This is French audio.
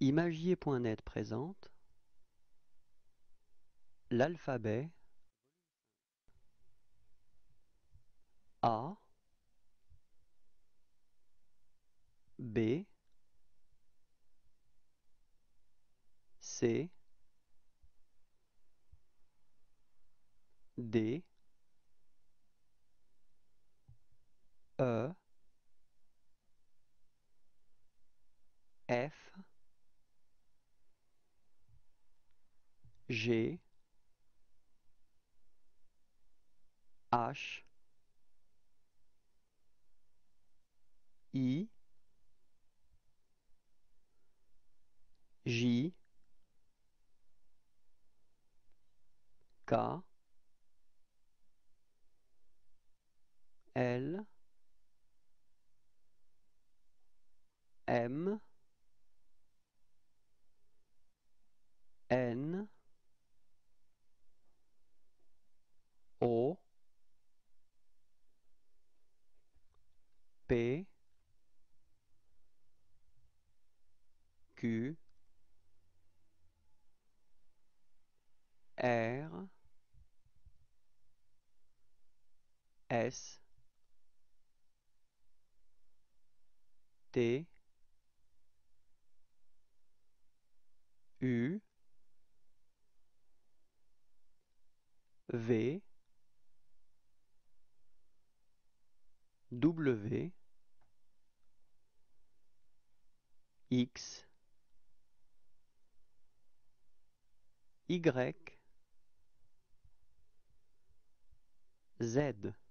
Imagier.net présente l'alphabet A B C D E F G H I J K L M P Q R S T U V W X Y Z